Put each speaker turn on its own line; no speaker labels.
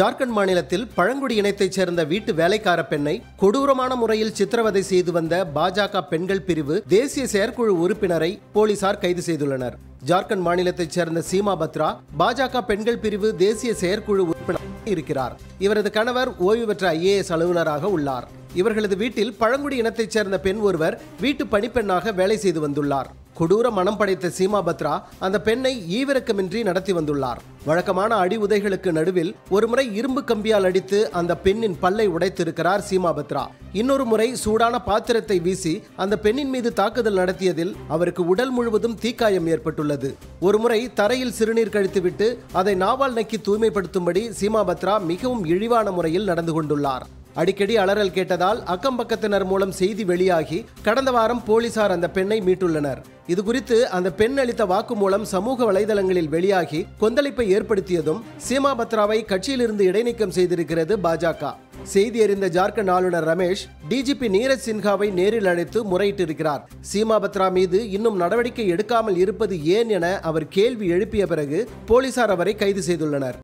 ஜார்க்கண்ட் மாநிலத்தில் பழங்குடி இனத்தைச் சேர்ந்த வீட்டு வேலைக்கார பெண்ணை கொடூரமான முறையில் சித்திரவதை செய்து வந்த பாஜக பெண்கள் பிரிவு தேசிய செயற்குழு உறுப்பினரை போலீசார் கைது செய்துள்ளனர். ஜார்க்கண்ட் மாநிலத்தைச் சேர்ந்த சீமா பத்ரா பாஜக பெண்கள் பிரிவு தேசிய செயற்குழு உறுப்பினர் இருக்கிறார். இவரது கணவர் ஓய்வு பெற்ற ஐஏஎஸ் அலுவலராக உள்ளார். இவர்களது வீட்டில் பழங்குடி இனத்தைச் சேர்ந்த பெண் ஒருவர் வீட்டு பணிப்பெண்ணாக வேலை செய்து வந்துள்ளார். கொடூர மனம் படைத்த சீமா பத்ரா அந்த பெண்ணை ஈவிரக்கமின்றி நடத்தி வந்துள்ளார். வழக்கமான அடி உதைகளுக்கு நடுவில் ஒருமுறை இரும்பு கம்பியால் அடித்து அந்த பெண்ணின் பல்லை உடைத்திருக்கிறார் சீமா பத்ரா. இன்னொரு முறை சூடான பாத்திரத்தை வீசி அந்த பெண்ணின் மீது தாக்குதல் நடத்தியதில் அவருக்கு உடல் முழுவதும் தீக்காயம் ஏற்பட்டுள்ளது. ஒருமுறை தரையில் சிறுநீர் கழித்துவிட்டு அதை நாவால் நக்கி தூய்மைப்படுத்தும்படி சீமா பத்ரா மிகவும் இழிவான முறையில் நடந்து கொண்டுள்ளார். அடிக்கடி அலறல் கேட்டதால் அக்கம் பக்கத்தினர் மூலம் செய்தி வெளியாகி கடந்த வாரம் போலீசார் அந்த பெண்ணை மீட்டுள்ளனர். இது குறித்து அந்த பெண் அளித்த வாக்குமூலம் சமூக வலைதளங்களில் வெளியாகி கொந்தளிப்பை ஏற்படுத்தியதும் சீமா பத்ராவை கட்சியிலிருந்து இடைநீக்கம் செய்திருக்கிறது பாஜக. செய்தி அறிந்த ஜார்க்கண்ட் ஆளுநர் ரமேஷ் டிஜிபி நீரஜ் சின்ஹாவை நேரில் அழைத்து முறையிட்டிருக்கிறார். சீமா பத்ரா மீது இன்னும் நடவடிக்கை எடுக்காமல் இருப்பது ஏன் என அவர் கேள்வி எழுப்பிய பிறகு போலீசார் அவரை கைது செய்துள்ளனர்.